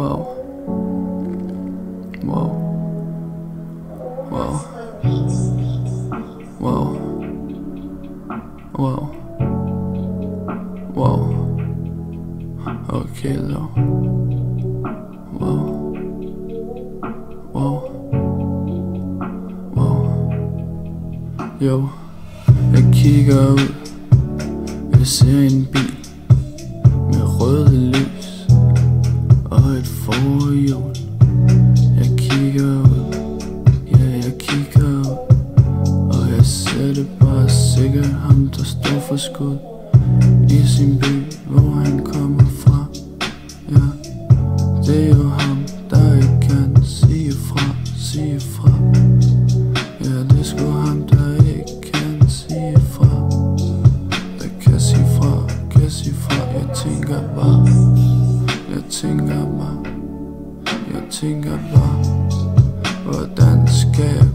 Whoa. Whoa. Whoa. Whoa. Whoa. Whoa. Okay, though. Whoa. Whoa. Whoa. Yo. Jeg kigger ud. Jeg ser en bil sikkert ham, der står for skud i sin by, hvor han kommer fra. Ja, det er jo ham, der ikke kan sige fra, sige fra. Ja, det er sgu ham, der ikke kan sige fra. Der kan sige fra, kan sige fra. Jeg tænker bare, jeg tænker bare, jeg tænker bare, hvordan skal jeg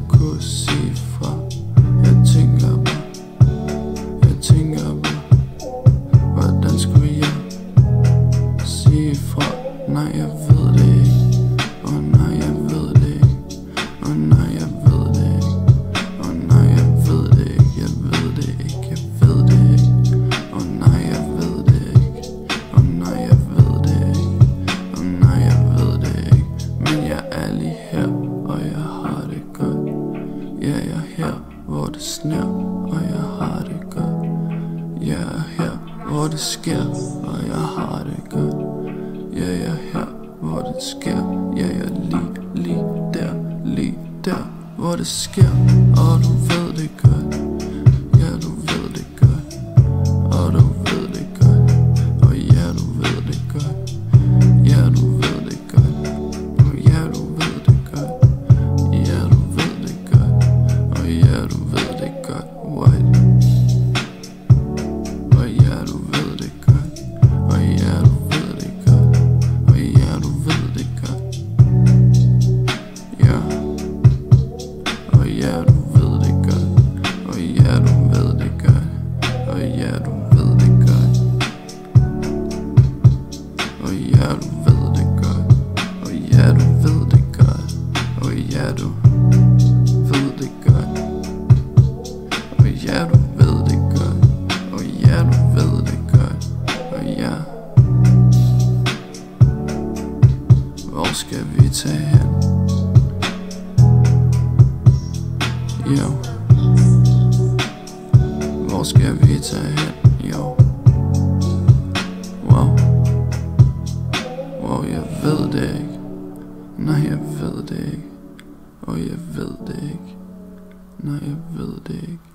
hvor det sner, og jeg har det godt. Jeg er her, hvor det sker, og jeg har det godt. Ja, jeg er her, hvor det sker. Ja, jeg er lige, lige der, lige der, hvor det sker. Og du ved det godt. Ja, du ved det godt. Og du ved det godt. Og ja, du ved det godt. Ja, du ved det godt. Og ja, du ved det godt. Ja, du ved det godt. Og ja, du ved det skal vi tage hen? Jo. Hvor skal vi tage hen? Jo. Wow. Wow, jeg ved det ikke. Nej, jeg ved det ikke. Og jeg ved det ikke. Nej, jeg ved det ikke.